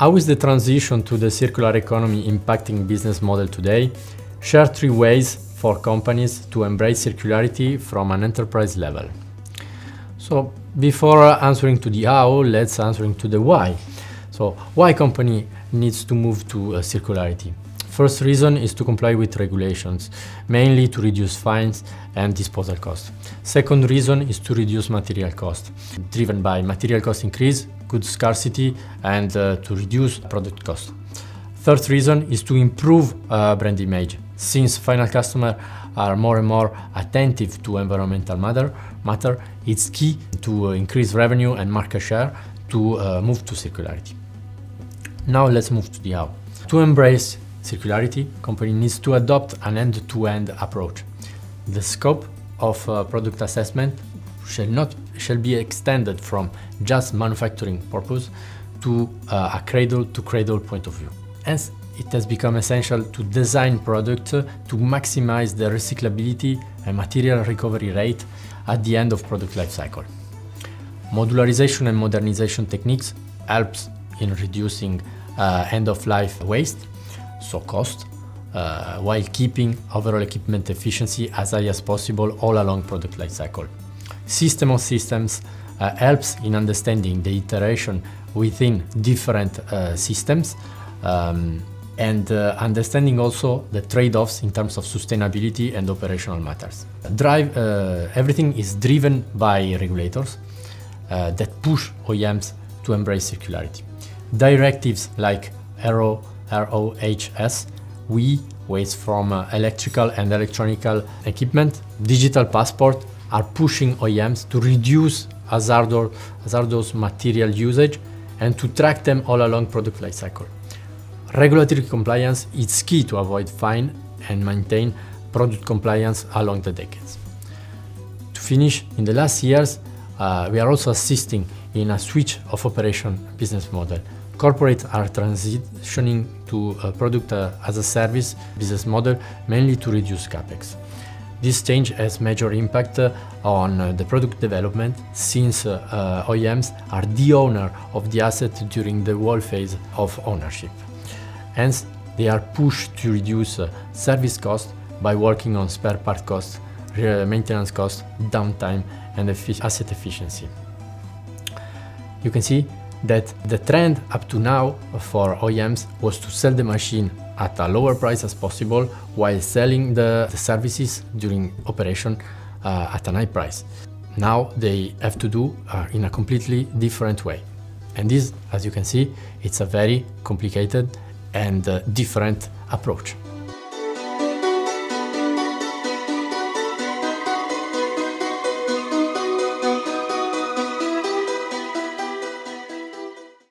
How is the transition to the circular economy impacting business model today? Share three ways for companies to embrace circularity from an enterprise level. So before answering to the how, let's answering to the why. So why company needs to move to uh, circularity? First reason is to comply with regulations, mainly to reduce fines and disposal costs. Second reason is to reduce material cost, driven by material cost increase, good scarcity, and uh, to reduce product cost. Third reason is to improve uh, brand image, since final customers are more and more attentive to environmental matter, matter it's key to uh, increase revenue and market share to uh, move to circularity. Now let's move to the how. To embrace circularity, company needs to adopt an end-to-end -end approach. The scope of uh, product assessment shall not shall be extended from just manufacturing purpose to uh, a cradle-to-cradle -cradle point of view. Hence, it has become essential to design products to maximize the recyclability and material recovery rate at the end of product life cycle. Modularization and modernization techniques helps in reducing uh, end-of-life waste so cost, uh, while keeping overall equipment efficiency as high as possible all along product lifecycle. System of systems uh, helps in understanding the iteration within different uh, systems um, and uh, understanding also the trade-offs in terms of sustainability and operational matters. Drive, uh, everything is driven by regulators uh, that push OEMs to embrace circularity. Directives like Aero ROHS, WEEE waste from uh, electrical and electronical equipment, digital passport are pushing OEMs to reduce hazardous, material usage and to track them all along product life cycle. Regulatory compliance is key to avoid fine and maintain product compliance along the decades. To finish, in the last years, uh, we are also assisting in a switch of operation business model Corporates are transitioning to a product uh, as a service business model mainly to reduce capex. This change has major impact uh, on uh, the product development since uh, OEMs are the owner of the asset during the whole phase of ownership. Hence, they are pushed to reduce service costs by working on spare part costs, maintenance costs, downtime, and asset efficiency. You can see that the trend up to now for OEMs was to sell the machine at a lower price as possible while selling the, the services during operation uh, at a high price. Now they have to do uh, in a completely different way. And this, as you can see, it's a very complicated and uh, different approach.